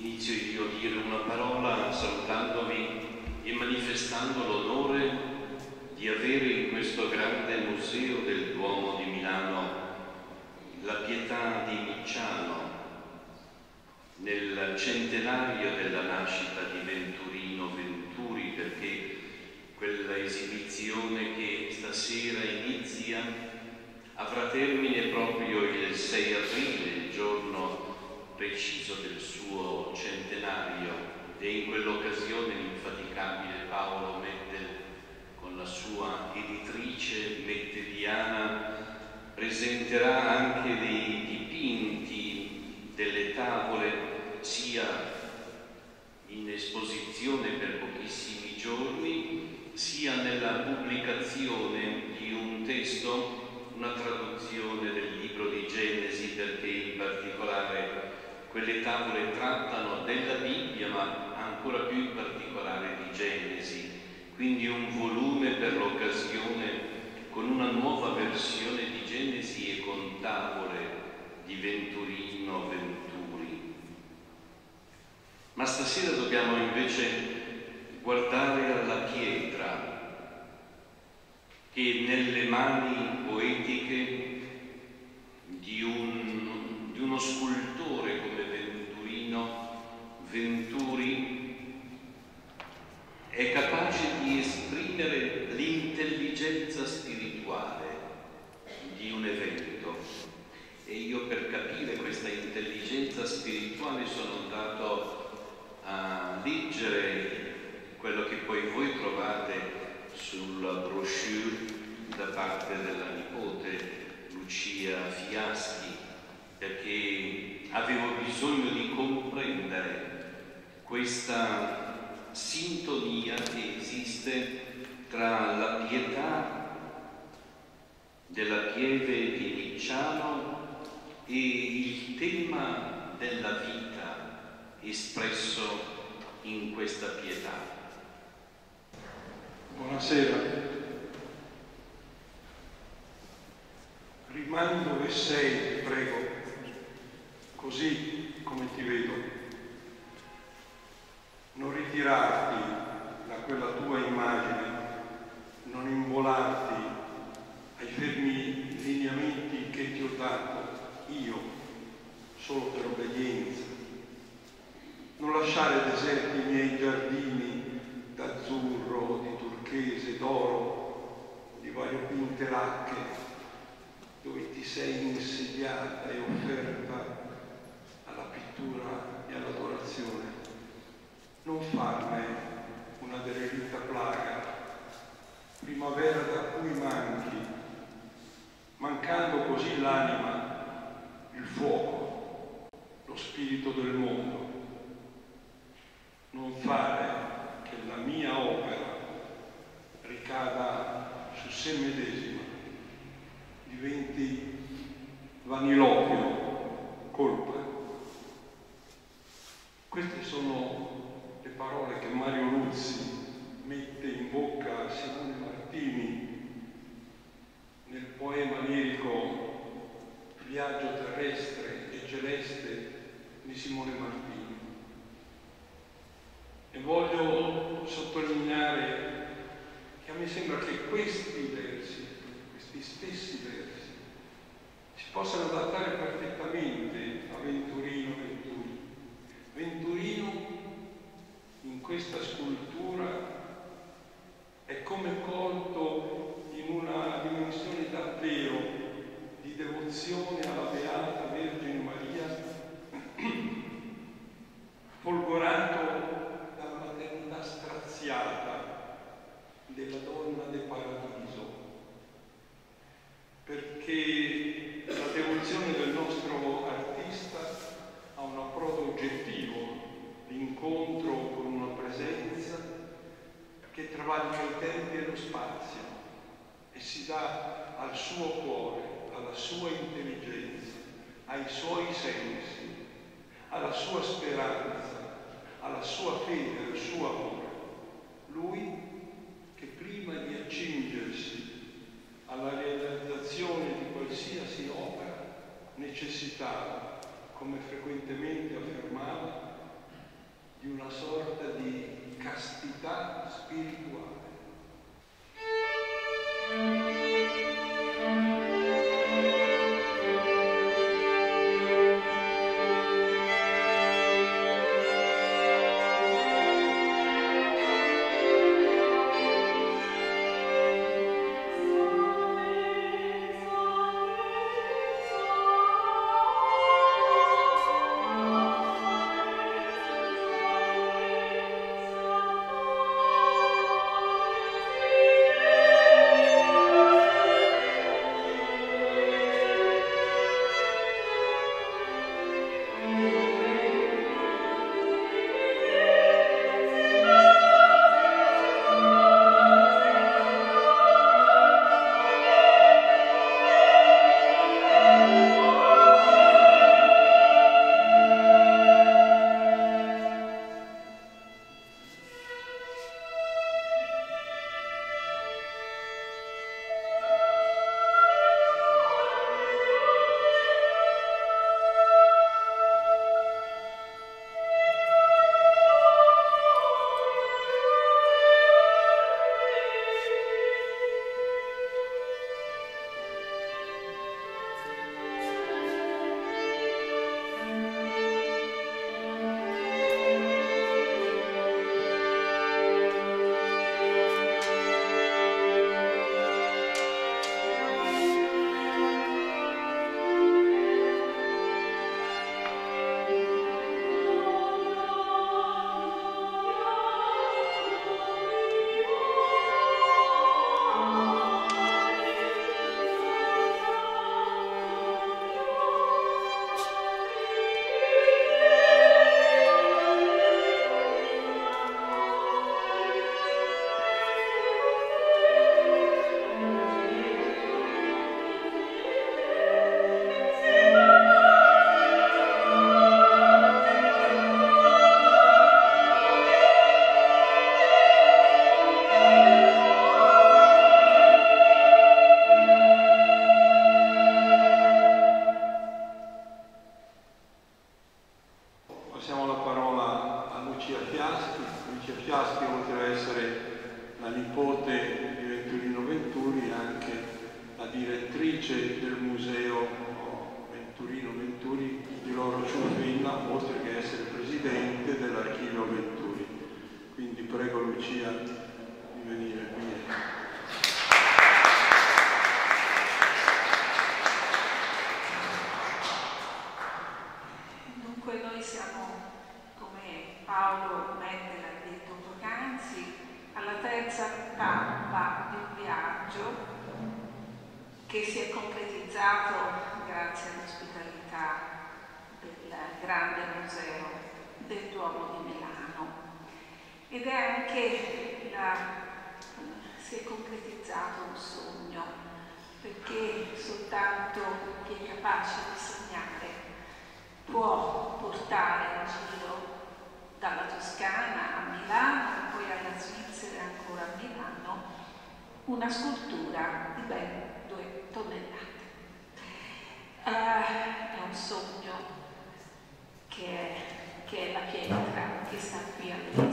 Inizio io a dire una parola salutandovi e manifestando l'onore di avere in questo grande museo del Duomo di Milano la pietà di Micciano nel centenario della nascita di Venturino Venturi perché quella esibizione che stasera inizia avrà termine proprio il 6 aprile, il giorno preciso del suo centenario e in quell'occasione l'infaticabile Paolo Mettel con la sua editrice mettediana presenterà anche dei dipinti delle tavole sia in esposizione per pochissimi giorni sia nella pubblicazione di un testo, una traduzione del libro di Genesi perché in particolare quelle tavole trattano della Bibbia, ma ancora più in particolare di Genesi, quindi un volume per l'occasione con una nuova versione di Genesi e con tavole di Venturino Venturi. Ma stasera dobbiamo invece guardare alla pietra che nelle mani poetiche di, un, di uno scultore Venturi è capace di esprimere l'intelligenza spirituale di un evento. E io per capire questa intelligenza spirituale sono andato a leggere quello che poi voi questa sintonia che esiste tra la pietà della pieve di Micciano e il tema della vita espresso in questa pietà. Buonasera. Rimani dove sei, ti prego, così come ti vedo. Non ritirarti da quella tua immagine, non involarti ai fermi lineamenti che ti ho dato io, solo per obbedienza. Non deserti i miei giardini d'azzurro, di turchese, d'oro, di variopinte lacche, dove ti sei insediata e offerta alla pittura e all'adorazione. Non farne una derelitta plaga, primavera da cui manchi, mancando così l'anima, il fuoco, lo spirito del mondo. Fare che la mia opera ricada su se medesima, diventi vaniloquio, colpa. Queste sono le parole che Mario Luzzi mette in bocca a Simone Martini nel poema lirico Viaggio terrestre e celeste di Simone Martini. E voglio sottolineare che a me sembra che questi versi, questi stessi versi, si possano adattare perfettamente a Venturino Venturi. Venturino in questa scultura è come colto si dà al suo cuore, alla sua intelligenza, ai suoi sensi, alla sua speranza, alla sua fede, al suo amore. Lui che prima di accingersi alla realizzazione di qualsiasi opera necessitava, come frequentemente affermava, di una sorta di castità spirituale si è concretizzato un sogno, perché soltanto chi è capace di sognare può portare in giro dalla Toscana a Milano, poi alla Svizzera e ancora a Milano, una scultura di ben due tonnellate. Uh, è un sogno che è, che è la pietra che sta qui a Milano.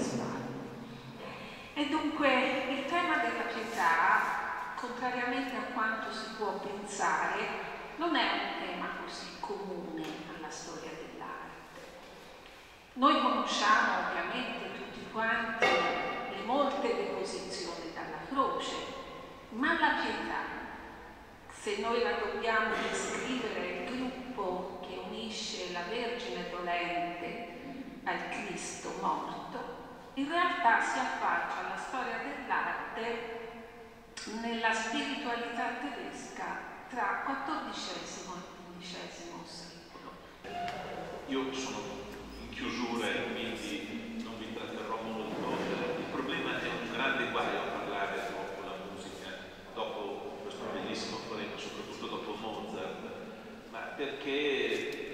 Dunque, il tema della pietà, contrariamente a quanto si può pensare, non è un tema così comune alla storia dell'arte. Noi conosciamo ovviamente tutti quanti le molte deposizioni dalla croce, ma la pietà, se noi la dobbiamo descrivere, il gruppo che unisce la Vergine dolente al Cristo morto, in realtà si affaccia alla storia dell'arte nella spiritualità tedesca tra XIV e XV secolo. Io sono in chiusura quindi non vi tratterrò molto. Il problema è un grande guaio a parlare dopo la musica, dopo questo bellissimo poema, soprattutto dopo Mozart, ma perché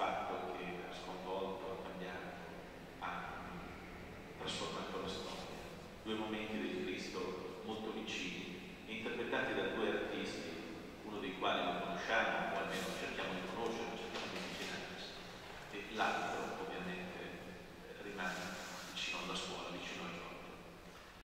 fatto che ha sconvolto, ha cambiato, ha trasformato la storia. Due momenti del Cristo molto vicini, interpretati da due artisti, uno dei quali non conosciamo, o almeno cerchiamo di conoscere, cerchiamo di avvicinarci, e l'altro ovviamente eh, rimane